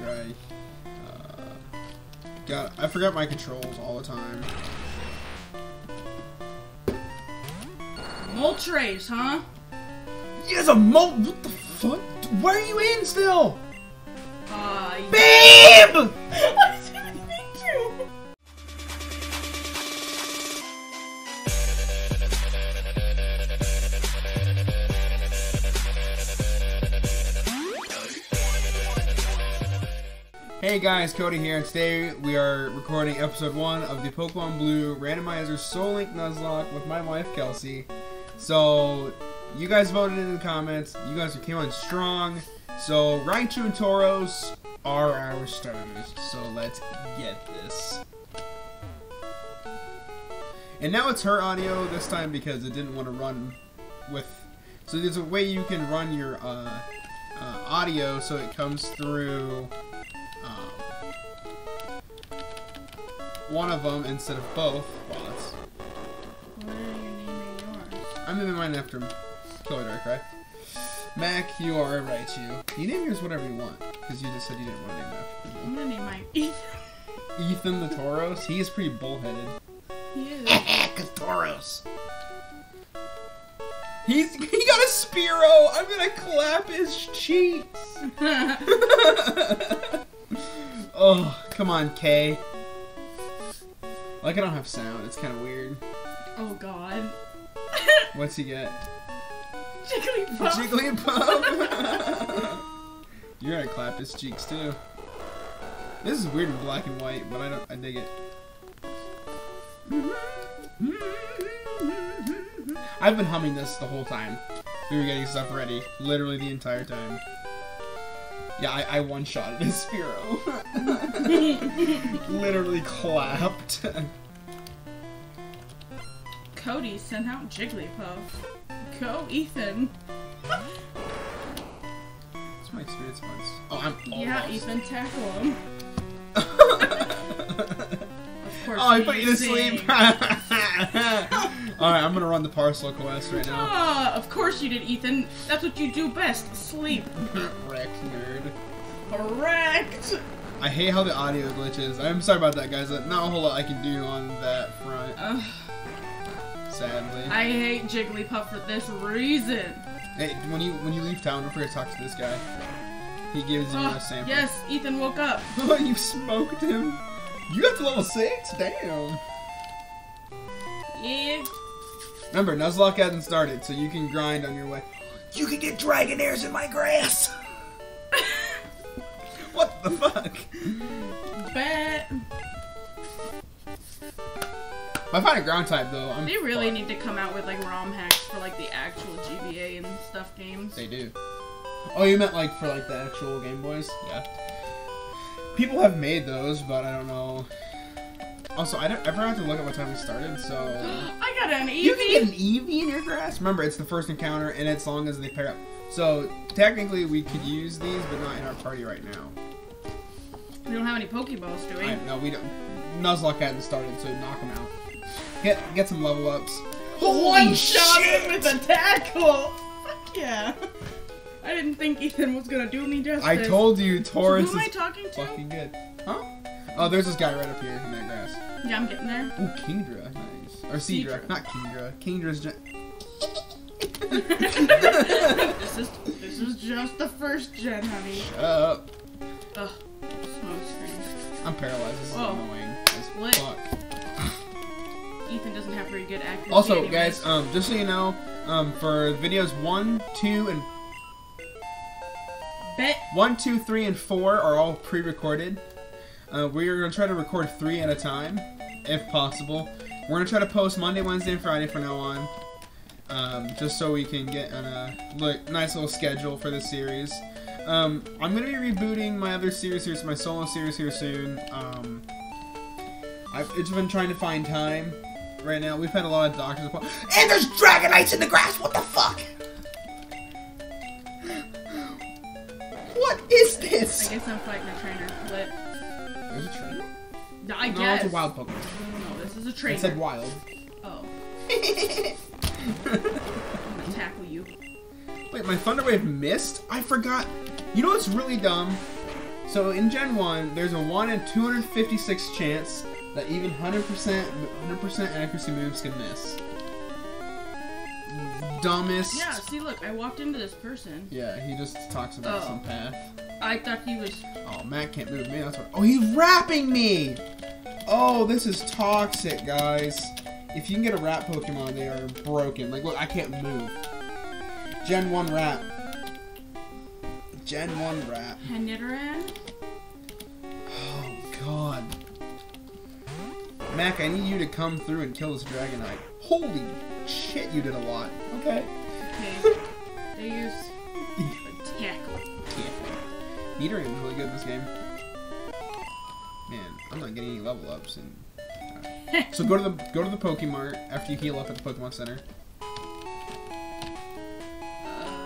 I uh, got. I forgot my controls all the time. Moltres, huh? He has a mo. What the fuck? Why are you in still? Uh, Babe! Hey guys, Cody here, and today we are recording episode one of the Pokemon Blue Randomizer Soul Link Nuzlocke with my wife Kelsey. So, you guys voted in the comments. You guys came on strong. So, Raichu and Tauros are our starters. So, let's get this. And now it's her audio this time because it didn't want to run with. So, there's a way you can run your uh, uh, audio so it comes through one of them instead of both. Well, that's, What are you naming yours? I'm naming mine after Killer Dark, right? Mac, you are right. You. You name yours whatever you want because you just said you didn't want to name it after. I'm gonna name mine Ethan. Ethan the Tauros. He is pretty bullheaded. He is. Cause Tauros. He's he got a Spearow. I'm gonna clap his cheeks. oh, come on, Kay. Like I don't have sound. It's kind of weird. oh God. What's he get? Jigglypuff. Jigglypuff. You're gonna clap his cheeks too. This is weird in black and white, but I don't. I dig it. I've been humming this the whole time. We were getting stuff ready, literally the entire time. Yeah, I, I one shot his Spearow. literally clapped. Cody sent out Jigglypuff. Go, Ethan. What's my experience points? Oh, I'm Yeah. Ethan, tackle him. Of course. Oh, I put you to sing. sleep. Alright, I'm gonna run the parcel quest right now. Ah, of course you did, Ethan. That's what you do best. Sleep. Wrecked nerd. Correct. I hate how the audio glitches. I'm sorry about that, guys. Not a whole lot I can do on that front, Ugh, sadly. I hate Jigglypuff for this reason. Hey, when you when you leave town, don't forget to talk to this guy. He gives you Oh, a sample. yes, Ethan woke up. Oh, you smoked him. You got to level six. Damn. Yeah. Remember, Nuzlocke hasn't started, so you can grind on your way. You can get Dragonairs in my grass. what the fuck? Bet. If I find a ground type though, I'm. They really need to come out with like ROM hacks for like the actual GBA and stuff games. They do. Oh, you meant like for like the actual Game Boys? Yeah. People have made those, but I don't know. Also, I don't ever have to look at what time we started, so. I got an You can get an Eevee in your grass. Remember, it's the first encounter, and it's long as they pair up. So technically, we could use these, but not in our party right now. We don't have any Pokeballs, do we? I, no, we don't. Nuzlocke hasn't started, so knock them out. Get get some level ups. One shot him with a tackle. Fuck yeah. I didn't think Ethan was gonna do me justice. I told you, So who am I is talking to? fucking good. Huh? Oh, there's this guy right up here in that grass. Yeah, I'm getting there. Ooh, Kingdra, nice. Or Seedra, Seadra. not Kingdra. Kingdra's just. this is this is just the first gen, honey. Shut up. Ugh. Smoke screen. I'm paralyzed. This is Oh. annoying as Lit. fuck. Ethan doesn't have very good accuracy. Also, anyways. guys, um, just so you know, um, for videos one, two, and bet one, two, three, and four are all pre-recorded. Uh, we're gonna try to record three at a time, if possible. We're gonna try to post Monday, Wednesday, and Friday from now on, um, just so we can get on a nice little schedule for the series. Um, I'm gonna be rebooting my other series here, so my solo series here soon. Um, I've just been trying to find time right now. We've had a lot of doctors. And there's Dragonites in the grass! What the fuck? What is this? I this? guess I'm fighting a trainer. Lit. There's a trainer? I No, guess. it's a wild Pokemon. No, this is a trainer. It said wild. Oh, I'm gonna tackle you. Wait, my Thunder Wave missed? I forgot. You know what's really dumb? So in Gen 1, there's a 1 in 256 chance that even 100% 100% accuracy moves can miss. Dumbest. Yeah, see, look, I walked into this person. Yeah, he just talks about Oh. some path. I thought he was. Oh, Matt can't move me. That's what. Oh, he's wrapping me. Oh, this is toxic, guys. If you can get a wrap Pokemon, they are broken. Like, look, I can't move. Gen 1 wrap. Gen 1 wrap. Nidoran? Oh, God. Mac, I need you to come through and kill this Dragonite. Holy shit, you did a lot. Okay. Okay. they use. Nidoran is really good in this game. Man, I'm not getting any level ups. And so go to the go to the Pokemart after you heal up at the Pokemon Center.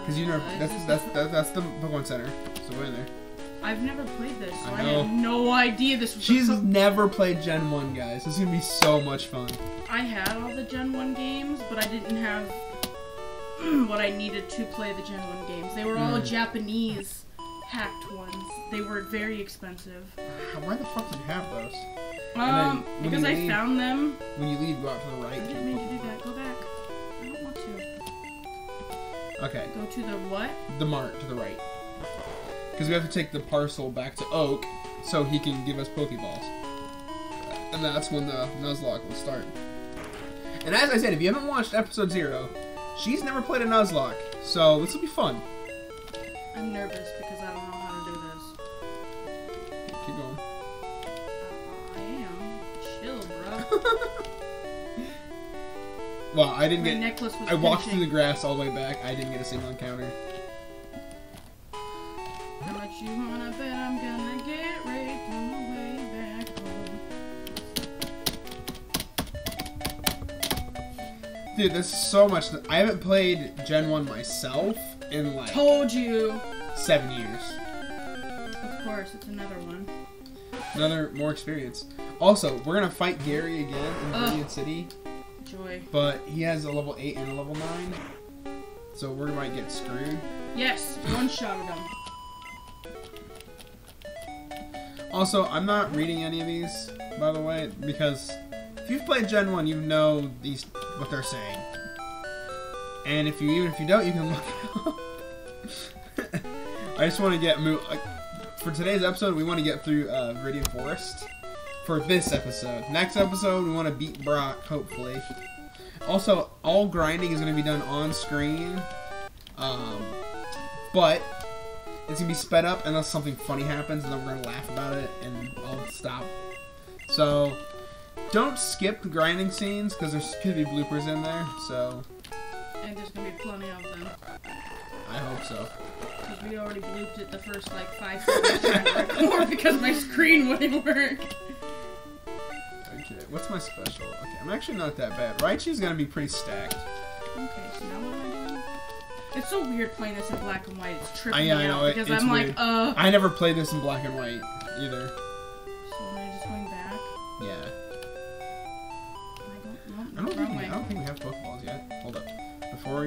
Because you know Uh, that's that's that's, that's the Pokemon Center. So go in there. I've never played this, so I I, had no idea this was. She's never played Gen One, guys. This is gonna be so much fun. I had all the Gen 1 games, but I didn't have what I needed to play the Gen 1 games. They were all Mm. Japanese hacked ones. They were very expensive. Why the fuck did you have those? Um, because I leave- found them. When you leave, go out to the right. I didn't mean to do that. Go back. I don't want to. Okay, Go to the what? the Mart to the right. Because we have to take the parcel back to Oak so he can give us Pokeballs. And that's when the Nuzlocke will start. And as I said, if you haven't watched episode zero, she's never played a Nuzlocke, so this will be fun. I'm nervous because I don't know how to do this. Keep going. Uh, I am. Chill, bro. Well, I didn't My get. necklace was I walked pinching. through the grass all the way back. I didn't get a single encounter. How much you wanna bet I'm gonna get raped on the way back home? Dude, this is so much. I haven't played Gen 1 myself in like Told you. seven years. Of course, it's another one. Another more experience. Also, we're gonna fight Gary again in Ugh. City, Joy. but he has a level 8 and a level 9. So we might get screwed. Yes, one shot at him. Also, I'm not reading any of these, by the way, because if you've played Gen 1, you know these what they're saying. And if you even if you don't, you can look. I just want to get mo- like, for today's episode. We want to get through uh, Viridian Forest for this episode. Next episode, we want to beat Brock, hopefully. Also, all grinding is going to be done on screen, um, but it's gonna be sped up unless something funny happens, and then we're gonna laugh about it, and I'll stop. So, don't skip the grinding scenes because there's could be bloopers in there. So, And there's gonna be plenty of them. I hope so. Because we already blooped it the first like five seconds record because my screen wouldn't work. Okay, what's my special? Okay, I'm actually not that bad. Raichu's gonna be pretty stacked. Okay, so now what am I doing? It's so weird playing this in black and white. It's tripping I- me I out know, it- because it's I'm weird. like, uh. I never played this in black and white either.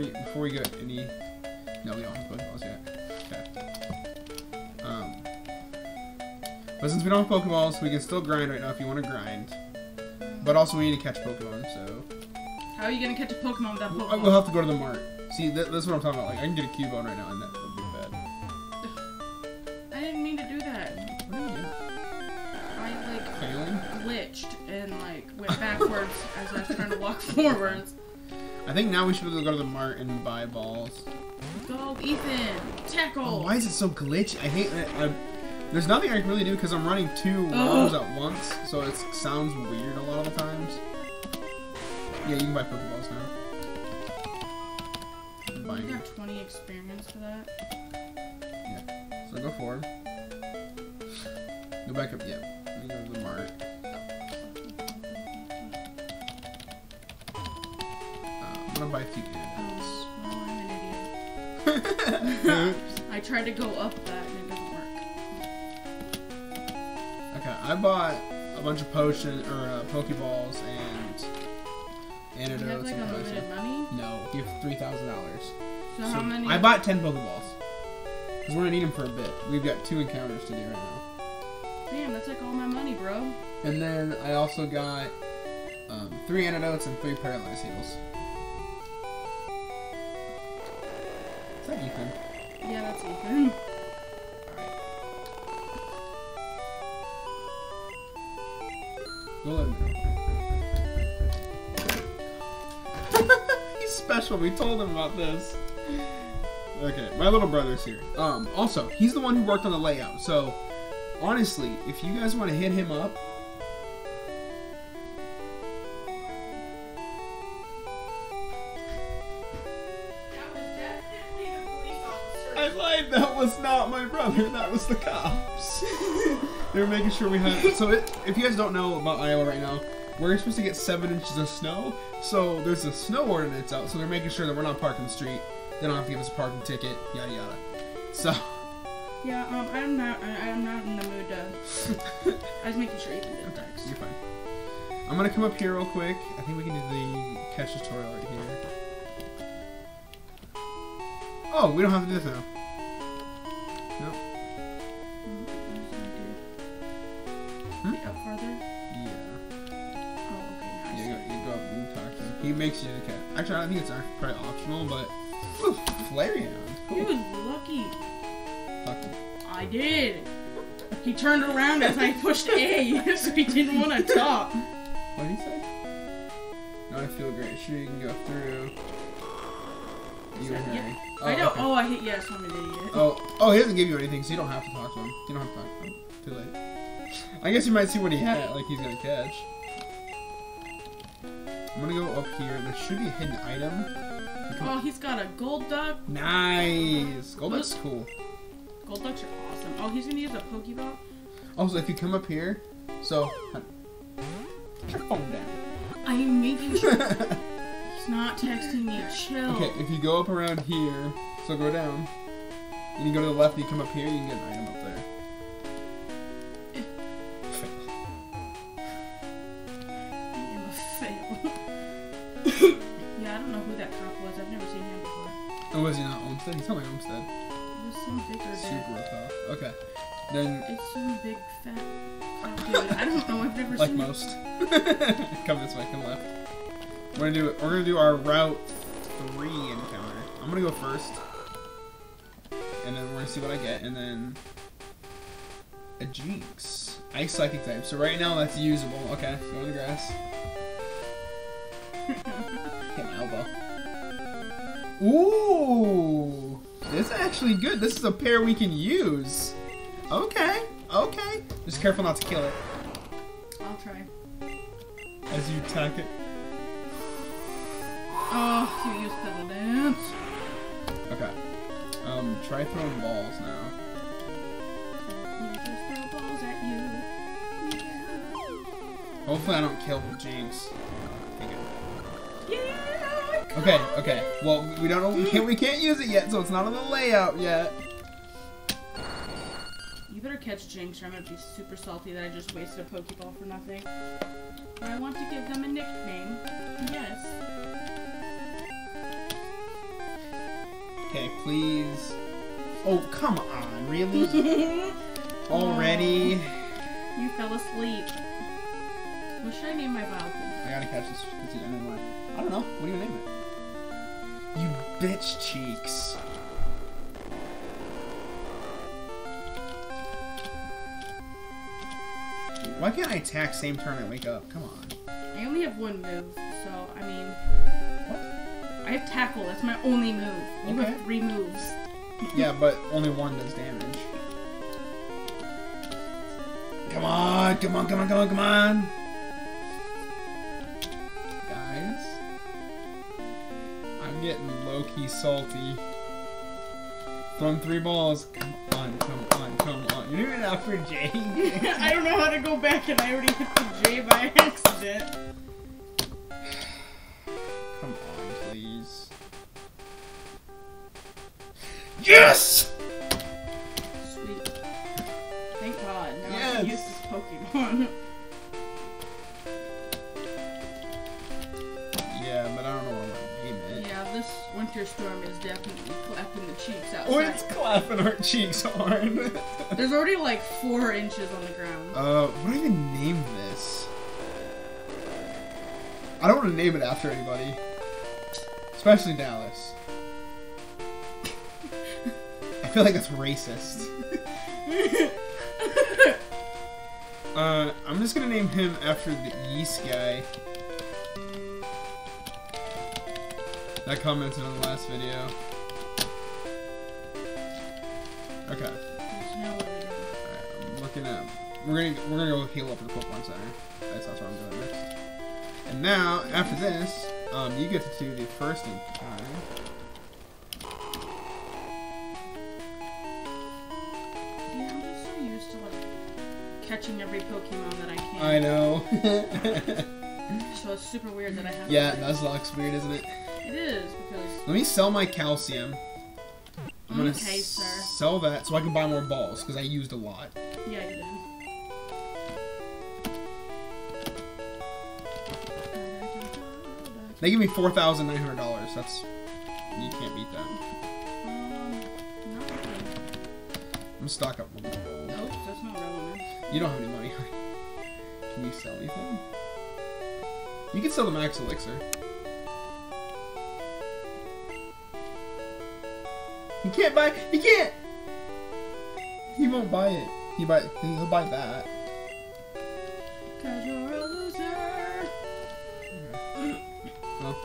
Before we before we get any. No, we don't have Pokeballs yet. Okay. Um. But since we don't have Pokeballs, we can still grind right now if you want to grind. But also we need to catch Pokemon, so How are you gonna catch a Pokemon without we'll, Pokemon? we'll have to go to the mart. See, th- that's what I'm talking about. Like I can get a Cubone right now, and that would be bad. I didn't mean to do that. What are you doing? I like Failing? glitched and like went backwards as I was trying to walk forwards. I think now we should go to the mart and buy balls. Go, Ethan! Tackle! Oh, why is it so glitchy? I hate that. I, there's nothing I can really do because I'm running two rooms at once, so it sounds weird a lot of the times. Yeah, you can buy Pokeballs now. I'm I got 20 experience for that. Yeah. So go forward. Go back up. Yeah. Go to the mart. Buy a Oh, well, I'm an idiot. I tried to go up that and it doesn't work. okay, I bought a bunch of potion or uh, Pokeballs and Do you have antidotes like and potions. unlimited money? No, you have three thousand dollars. So, how many? I bought ten Pokeballs. Because we're gonna need them for a bit. We've got two encounters to do right now. Damn, that's like all my money, bro. And then I also got um, three antidotes and three paralyzed heals. Is that Ethan? Yeah, that's Ethan. Go let him know. He's special. We told him about this. Okay, my little brother's here. Um, also, he's the one who worked on the layout. So, honestly, if you guys want to hit him up, That was the cops. they were making sure we had. So, it, if you guys don't know about Iowa right now, we're supposed to get seven inches of snow. So there's a snow ordinance out. So they're making sure that we're not parking the street. They don't have to give us a parking ticket. Yada yada. So. Yeah, um, I'm not. I'm not in the mood to. I was making sure Ethan did text. You're fine. I'm gonna come up here real quick. I think we can do the catch tutorial right here. Oh, we don't have to do this now. Up further. Yeah. Oh, okay. Now I You see. go, you go up and talk to him. He makes you the cat. Actually, I think it's actually probably optional, but. Ooh, Flareon. He was lucky. Talk. I did. He turned around as I pushed A, so he didn't want to talk. What did he say? No, I feel great. Sure, you can go through. You and Yeah. Harry. I know. Oh, okay. Oh, I hit yes. I'm an idiot. Oh, oh, he doesn't give you anything, so you don't have to talk to him. You don't have to talk to him. Too late. I guess you might see what he had, like he's gonna catch. I'm gonna go up here. There should be a hidden item. Oh, he's got a gold duck. Nice! Gold looks cool. Gold ducks are awesome. Oh, he's gonna use a Pokeball. Oh, also, if you come up here, so. Your phone down. I'm making sure he's not texting me. Chill. Okay, if you go up around here, so go down, and you go to the left, and you come up here, you can get an item up there. Was he not Olmsted? He's not like Olmsted. It was some bigger. Super tough. Okay. Then, It's some big fat. I don't know. I've never like seen him. most, come this way, come left. We're gonna do we're gonna do our route three encounter. I'm gonna go first, and then we're gonna see what I get, and then a Jynx, ice psychic type. So right now that's usable. Okay, go in the grass. Hit my elbow. Ooh, this is actually good. This is a pair we can use. Okay, okay. Just careful not to kill it I'll try. as you attack it. Oh, you use Petal Dance. Okay. Um, try throwing balls now. Just throw balls at you. Yeah. Hopefully I don't kill the Jynx. Okay, okay. Well, we don't know. We can't. We can't use it yet, so it's not on the layout yet. You better catch Jynx or I'm gonna be super salty that I just wasted a Pokeball for nothing. But I want to give them a nickname. Yes. Okay, please. Oh, come on, really? Already? Oh, you fell asleep. What should I name my Valken? I gotta catch this. What's the end one? I don't know. What do you name it? You bitch cheeks. Why can't I attack same turn I wake up? Come on. I only have one move, so I mean, What? I have tackle. That's my only move. You Okay. have three moves. Yeah, but only one does damage. Come on, come on, come on, come on, come on! Getting low key salty. Throwing three balls. Come on, come on, come on. You're doing it after Jay. I don't know how to go back, and I already hit the J by accident. Come on, please. Yes! Sweet. Thank God. Now I Yes. can use this Pokemon. winter storm is definitely clapping the cheeks outside. it's clapping our cheeks hard. There's already like four inches on the ground. uh, what do I even name this? I don't want to name it after anybody. Especially Dallas. I feel like that's racist. Uh, I'm just gonna name him after the yeast guy. That commented on the last video. Okay. There's no other- Alright, I'm looking at. We're gonna we're gonna go heal up at the Pokemon Center. That's, that's what I'm doing next. And now after this, um, you get to do the first. Yeah, I'm just so used to like catching every Pokemon that I can. I know. So it's super weird that I have. yeah, To, Nuzlocke's weird, isn't it? It is because Let me sell my calcium. I'm gonna Okay, sir. sell that so I can buy more balls because I used a lot. yeah, you did. They give me four thousand nine hundred dollars. That's you can't beat that. Um. I'm gonna stock up. Nope, that's not relevant. You don't have any money. Can you sell anything? You can sell the max elixir. You can't buy. He can't. He won't buy it. He buy. He'll buy that. Cause you're a loser. Well,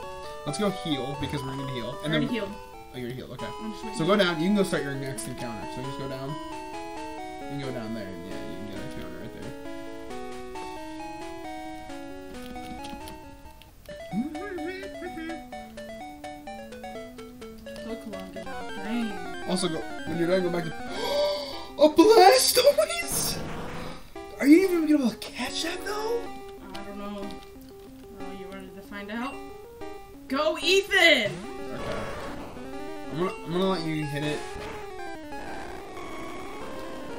let's go heal because we're gonna heal. I And already then healed. oh, you're healed. Okay. I'm just So go down. You can go start your next encounter. So just go down. You can go down there. and Yeah, Also, go when you're done, go back to a Blastoise. Are you even gonna be able to catch that though? I don't know. Oh, you wanted to find out? Go, Ethan! Okay. I'm gonna I'm gonna let you hit it.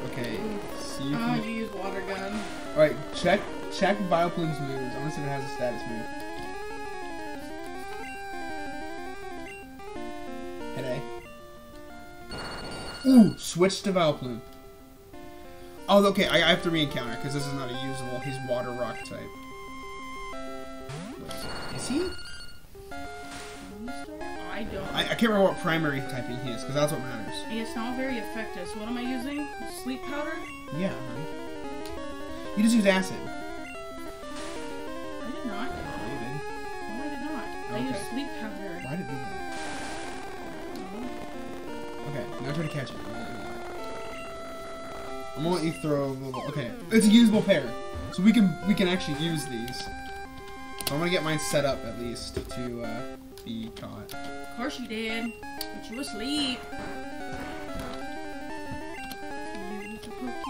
Okay. See if Oh, you. Ah, you use water gun. All right. Check check Vileplume's moves. I want to see if it has a status move. Ooh, switch to Vileplume. Oh, okay. I, I have to re-encounter because this is not a usable. He's water rock type. Is he? I don't. I, I can't remember what primary typing he is because that's what matters. It's not very effective. So what am I using? Sleep powder? Yeah. You just use acid. I did not. No, I did not. I used sleep powder. Why did it do that? Now try to catch it. I'm gonna let you throw. the- Okay, it's a usable pair, so we can we can actually use these. So I'm gonna get mine set up at least to uh, be caught. Of course you did. But you asleep.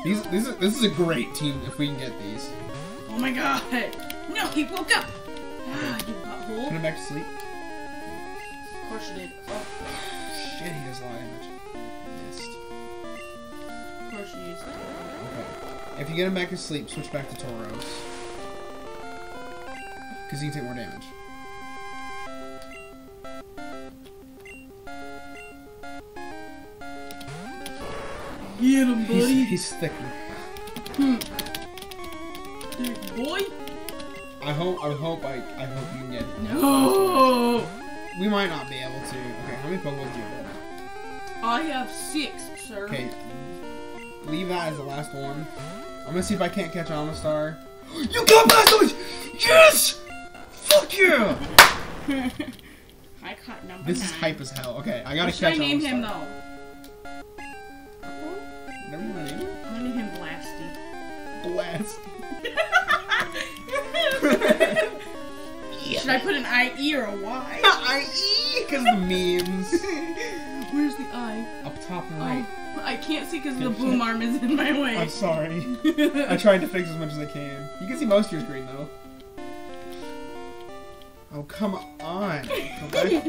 These this is this is a great team if we can get these. Oh my god! No, he woke up! Ah, you Put him back to sleep. Of course you did. Oh, Shit, he does a lot of damage. Missed. of course you used that. Okay. If you get him back to sleep, switch back to Tauros. Because he can take more damage. Get him, He's, he's thicker. Dude, boy! I hope. I hope. I. I hope you can get. it. No! We might not be able to. Okay, how many Pokeballs do you have? I have six, sir. Okay. Leave that as the last one. I'm gonna see if I can't catch Omastar. You got Blastoise! Yes! Fuck yeah! I caught number This nine. is hype as hell. Okay, I gotta What should I catch name Omastar. him though? Never mind. I'm gonna name him Blasty. Blast. Should I put an I E or a Y? I E because the memes Where's the eye? up top right. Oh, I can't see because the boom arm is in my way. I'm sorry. I tried to fix as much as I can. You can see most of your screen though. Oh come on. Okay.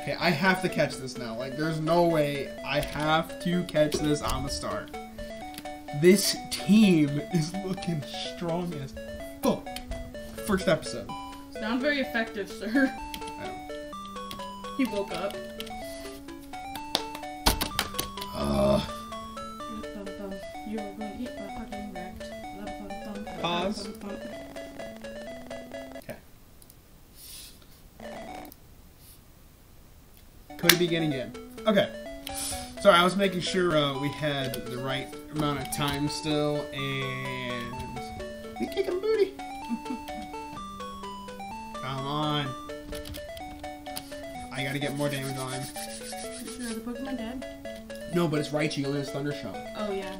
okay, I have to catch this now. Like, there's no way I have to catch this Omastar. This team is looking strong as fuck. First episode. Not very effective, sir. He woke up. Bum, Pause. bum. Could begin again? Okay. Sorry, I was making sure uh, we had the right amount of time still, and we kicking booty. Come on. I gotta get more damage on him. The Pokemon dead? No, but it's Raichu and it's Thunder Shock, Oh yeah.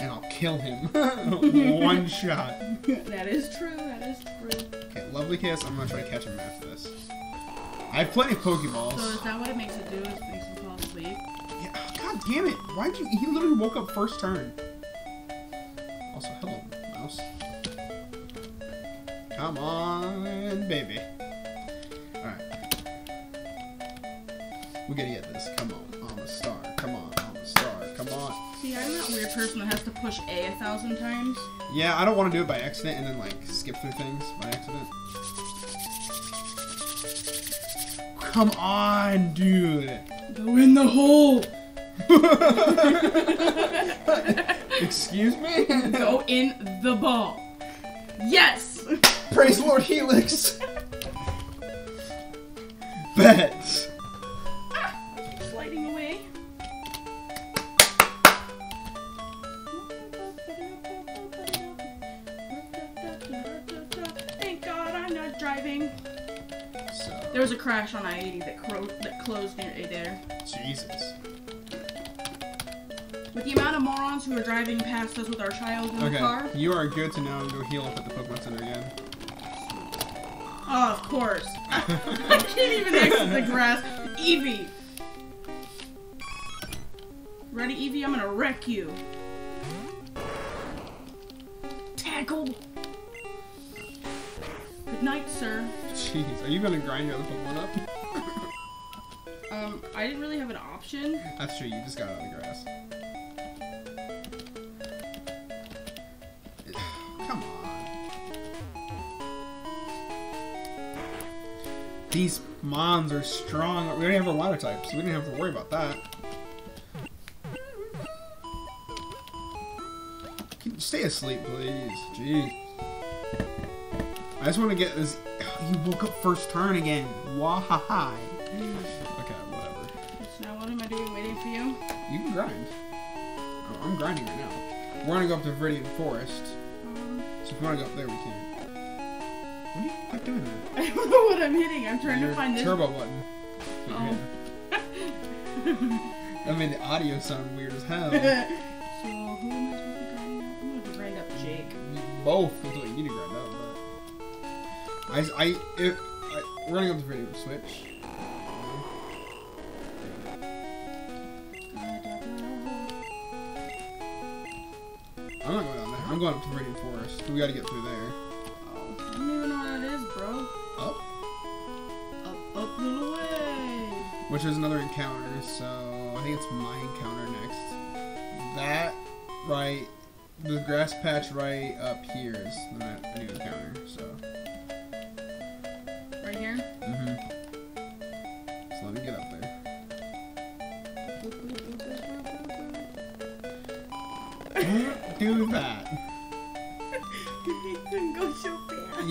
and I'll kill him. One shot. that is true. That is true. Okay, lovely kiss. I'm gonna try to catch him after this. I have plenty of Pokeballs. So is that what it makes it do? Is makes him fall asleep? Yeah, oh, God damn it! Why'd you? He literally woke up first turn. Also, hello, mouse. Come on, baby. All right, we gotta get this. Come on, I'm that weird person that has to push A a thousand times. Yeah, I don't want to do it by accident and then like skip through things by accident. Come on, dude. Go in the hole. Excuse me? Go in the ball. Yes. Praise Lord Helix! Bet! There was a crash on I-80 that, that closed near A there. Jesus. With the amount of morons who are driving past us with our child in the Okay, car. you are good to know. Go heal up at the Pokemon Center again. Oh, of course. I can't even exit the grass. Eevee. Ready, Eevee? I'm gonna wreck you. Tackle. Jeez, are you gonna grind your other Pokemon up? Um, I didn't really have an option. That's true, you just got out of the grass. Come on. These mons are strong. We don't have a water type, so we didn't have to worry about that. Can you stay asleep, please. Jeez. I just want to get this. You woke up first turn again. Why? Okay, whatever. So now what am I doing? Waiting for you? You can grind. Oh, I'm grinding right now. We're gonna go up to Viridian Forest. Um, So if you wanna go up there, we can. What are you quit doing that? I don't know what I'm hitting. I'm trying Your to find this. turbo button. That's what you're Oh. I mean, the audio sound weird as hell. so who am I supposed to grind up? I'm gonna grind up Jake. Both I, I, if, I we're gonna go to Viridian Switch. I'm not going down there. I'm going up to Viridian Forest. We gotta get through there. Oh, I don't even know what that is, bro. Up. Up, up, little way. Which is another encounter, so I think it's my encounter next. That right, the grass patch right up here is the new encounter. So,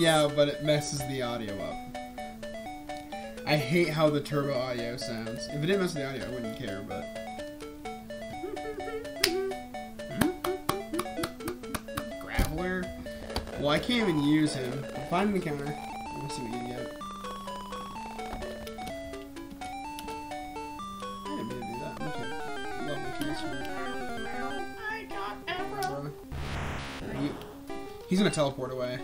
Yeah, but it messes the audio up. I hate how the turbo audio sounds. If it didn't mess with the audio, I wouldn't care, but. Graveler? Well, I can't even use him. Find the counter. Let me see what you get. I didn't mean to do that. Okay. Lovely keys I got Abra. He's gonna teleport away.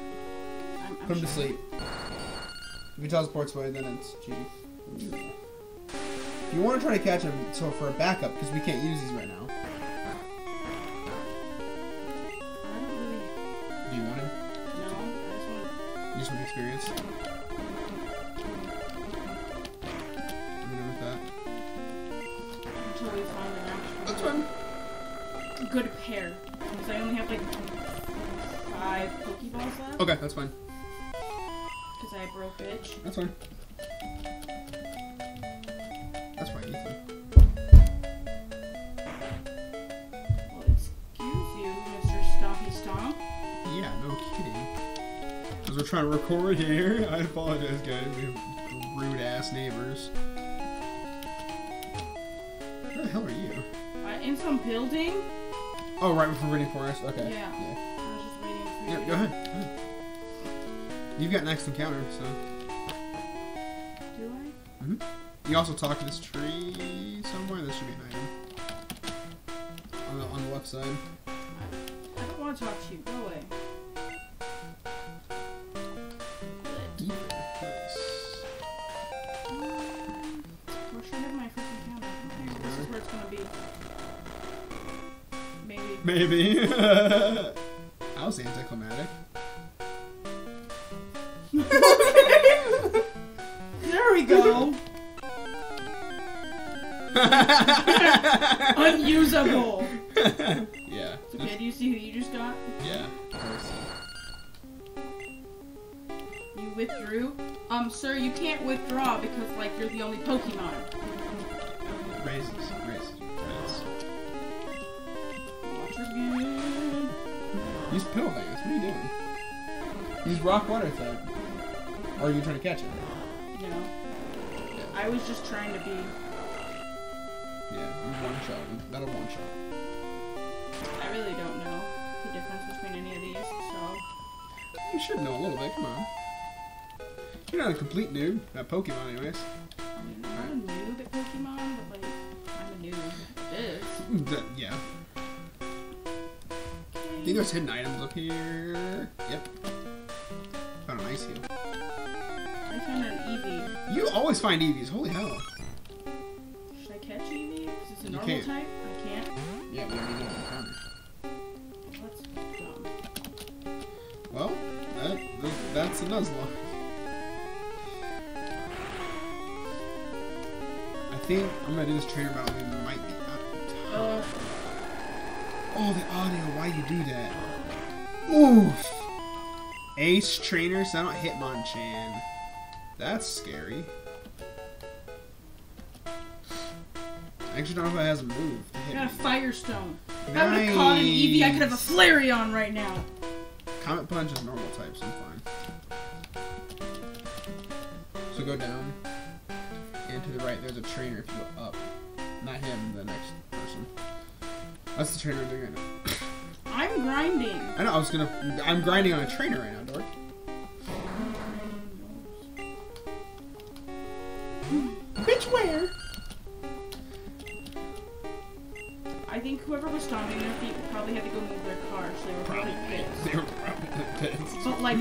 Put him to sleep. If he teleports away, then it's GG. If you want to try to catch him, so for a backup, because we can't use these right now. Don't really Do you want him? know. I just want You experience? I'm good with that. until we find an That's fine. good pair. Because I only have like five Pokeballs left. Okay, that's fine. Bitch. That's fine. That's fine, Ethan. Well, excuse you, Mr. Stompy Stomp. Yeah, no kidding. Because we're trying to record here. I apologize, guys. We're rude ass neighbors. Where the hell are you? Uh, in some building. Oh, right before Reading Forest? Okay. Yeah. yeah. I was just waiting for go ahead. Go ahead. You've got next encounter, so. Do I? hmm You also talk to this tree somewhere. This should be an item. On the, on the left side. I don't want to talk to you. Go away. Ether. Unusable. yeah. It's okay. Do you see who you just got? Yeah. You withdrew. Um, sir, you can't withdraw because like you're the only Pokemon. Raises. Raises. Raises. Watch your game. Use Pill Dance. What are you doing? Use Rock Water type. Or are you trying to catch him? Know. I was just trying to be. Yeah. One shot. That'll one shot. I really don't know the difference between any of these, so. You should know a little bit. Come on. You're not a complete noob at Pokemon, anyways. I mean, I'm not a noob at Pokemon, but like, I'm a noob at this. Mm, D- yeah. I think there's hidden items up here. Yep. Found an ice heal. I found an Eevee. You always find Eevees. Holy hell. You normal can't. type. I can't. Yeah, we already know the counter. That's dumb. Well, that, that, that's a Nuzlocke. I think I'm gonna do this trainer battle. It might be up top. Uh, Oh, the audio. Why you do that? Oof. Ace trainer, so I don't Hitmonchan. That's scary. I actually don't know if it has a move. I got a. Firestone. If I would have caught an Eevee, I could have a Nice. Flareon right now. Comet Punch is normal type, so I'm fine. So go down. And to the right, there's a trainer if you go up. Not him, the next person. That's the trainer I'm doing right now. I'm grinding. I know, I was gonna. I'm grinding on a trainer right now, Dork.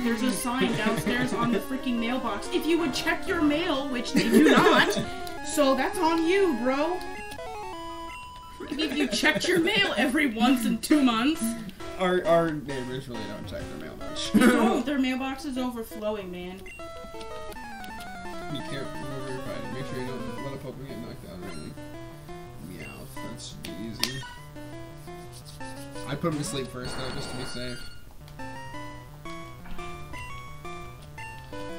There's a sign downstairs on the freaking mailbox. If you would check your mail, which they do not, so that's on you, bro. If you checked your mail every once in two months, Our, our neighbors really don't check their mail much. no, their mailbox is overflowing, man. Be careful whenever you're fighting. Make sure you don't let a Pokemon get knocked out or anything. Meowth, that should be easy. I put him to sleep first though, just to be safe.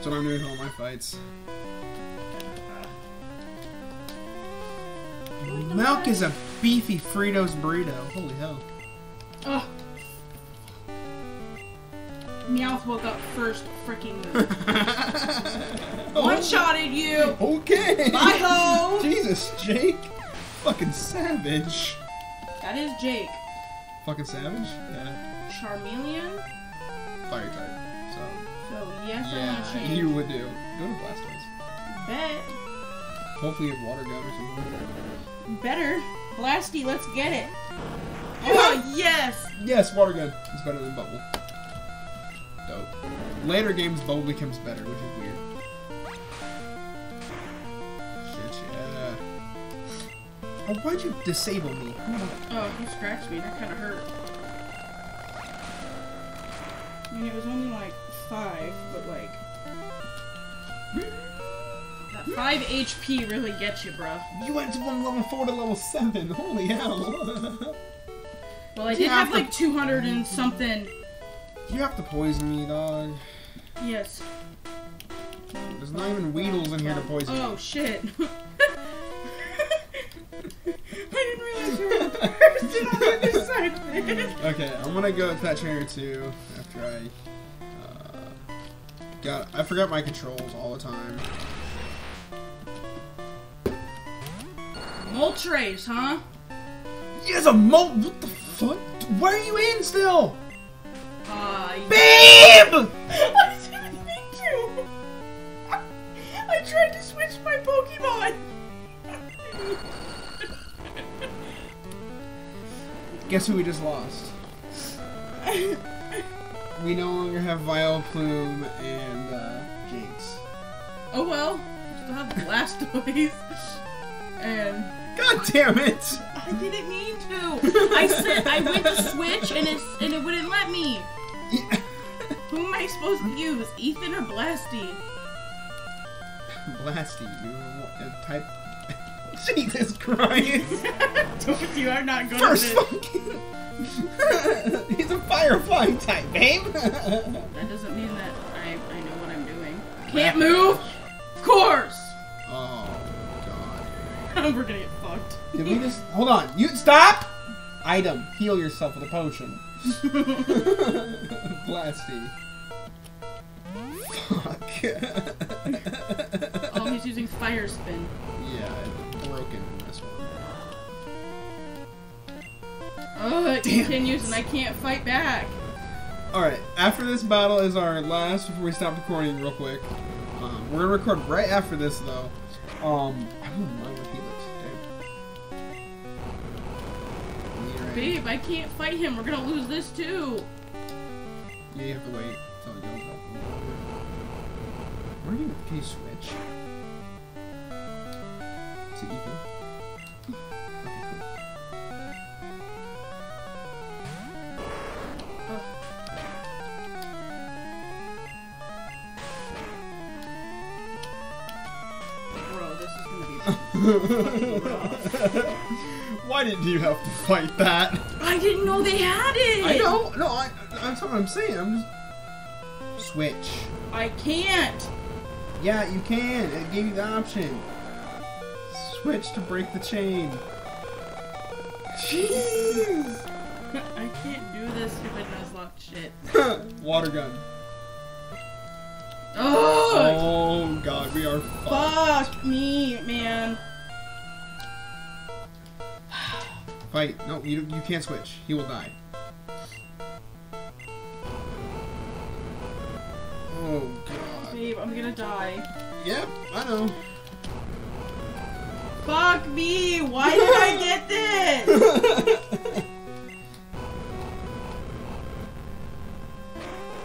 What I'm doing in all my fights. Milk is a beefy Fritos burrito. Holy hell. Ugh. Meowth woke up first freaking. One shotted you! Okay. Bye ho! Jesus, Jake. Fucking savage. That is Jake. Fucking savage? Yeah. Charmeleon? Fire type. So. Yes, I Yeah, to change. you would do. Go to Blastoise. Bet. Hopefully you have Water Gun or something. Better. Blasty, let's get it. Oh, yes! Yes, Water Gun. It's better than Bubble. Dope. Later games, Bubble becomes better, which is weird. Shit, yeah. Uh. Oh, why'd you disable me? Oh, you scratched me. That kind of hurt. I mean, it was only like five, but like. That 5 HP really gets you, bro. You went from level 4 to level 7. Holy hell. Well, I You did have have like 200 and something. you have to poison me, dog. Yes. There's not even Weedles in here to poison me. Oh, shit. I didn't realize you were the person on the other side. Okay, I'm gonna go with that trainer too after I God, I forgot my controls all the time. Moltres, huh? He has a mo. What the fuck? Why are you in still? Uh, Babe! I didn't mean to. I tried to switch my Pokemon. Guess who we just lost? We no longer have Vile Plume and uh, Jynx. oh well, we still have Blastoise. And God damn it! I didn't mean to. I said I went to switch and it and it wouldn't let me. Who am I supposed to use, Ethan or Blasty? Blasty, you uh, type. Jesus Christ! Told you I'm not good First at it. fucking. He's a firefly type, babe. That doesn't mean that I, I know what I'm doing. Can't move? Of course! oh God! We're gonna get fucked. Did we just hold on? You stop. Item: heal yourself with a potion. Blasty. Fuck. oh, he's using Fire Spin. yeah, Oh, it Damn continues it. and I can't fight back. Alright, after this battle is our last before we stop recording real quick. Um, we're gonna record right after this though. Um, I don't know where he. Alright. Babe, I can't fight him. We're gonna lose this too. Yeah, you have to wait until it goes up. Where do you, can you switch? To Ethan? Why didn't you have to fight that? I didn't know they had it! I know, no, I, that's what I'm saying. I'm just switch. I can't! Yeah, you can. It gave you the option. Switch to break the chain. Jeez. I can't do this stupid Nuzlocke shit. Water gun. God, we are fucked. Fuck me, man. Fight. No, you you can't switch. He will die. Oh god. Babe, I'm gonna die. Yep, I know. Fuck me! Why did I get this?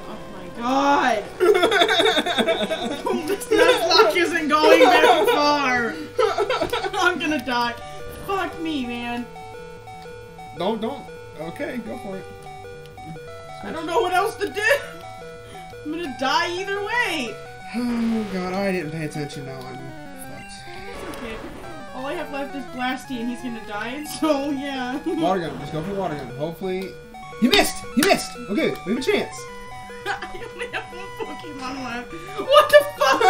Oh my god! This Nuzlocke isn't going very far! I'm gonna die. Fuck me, man. don't don't. Okay, go for it. I don't know what else to do. I'm gonna die either way. Oh god, I didn't pay attention. Now I'm fucked. It's okay. All I have left is Blasty, and he's gonna die. So yeah. Water gun. Just go for water gun. Hopefully, you missed. You missed. Okay, we have a chance. Pokemon left. What the fuck?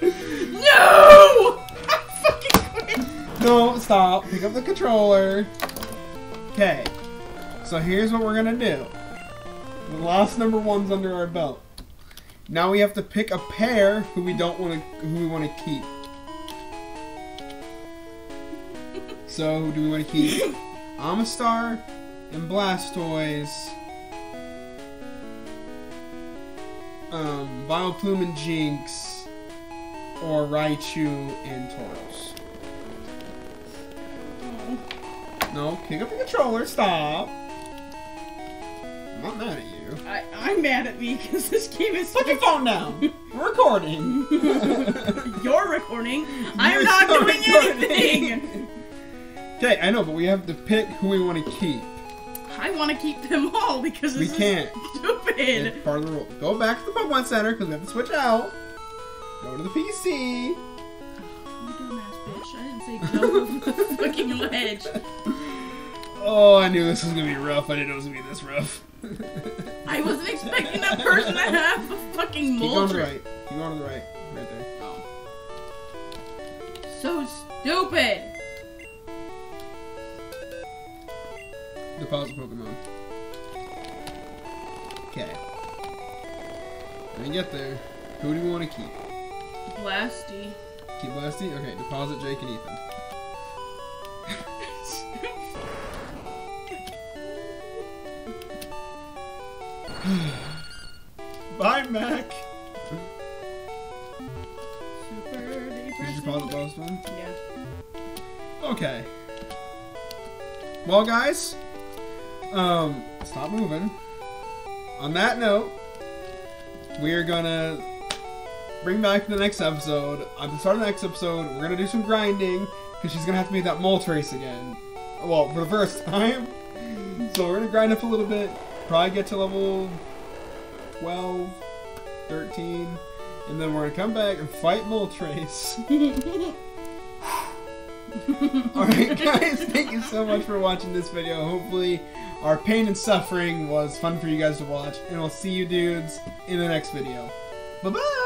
no! I fucking quit. No, stop. Pick up the controller. Okay. So here's what we're gonna do. The last number one's under our belt. Now we have to pick a pair who we don't want to, who we want to keep. So who do we want to keep? Omastar and Blastoise. Um, Vileplume and Jynx, or Raichu and Tauros. No, pick up the controller. Stop. I'm not mad at you. I, I'm mad at me because this game is. Put your phone down. We're recording. You're recording. I'm You're not doing recording. anything. Okay, I know, but we have to pick who we want to keep. I want to keep them all because We this can't. Is. It's part of the rule. Go back to the Pokemon Center because we have to switch out. Go to the PC. You dumbass bitch. I didn't say the fucking ledge. Oh, I knew this was gonna be rough. I didn't know it was gonna be this rough. I wasn't expecting that person to have a fucking Keep going to the right. Keep going to the right. Right there. Oh. So stupid. Deposit Pokemon. Okay. When you get there, who do you want to keep? Blasty. Keep Blasty? Okay, deposit Jake and Ethan. Bye, Mac. Did you depressing. deposit last one? Yeah. Okay. Well, guys, um, stop moving. On that note, we're gonna bring back the next episode. At the start of the next episode, we're gonna do some grinding because she's gonna have to make that mole again. Well, for the first time. So we're gonna grind up a little bit. Probably get to level 12, 13, and then we're gonna come back and fight Moltres. Alright guys, thank you so much for watching this video. Hopefully our pain and suffering was fun for you guys to watch. And we'll see you dudes in the next video. Bye bye!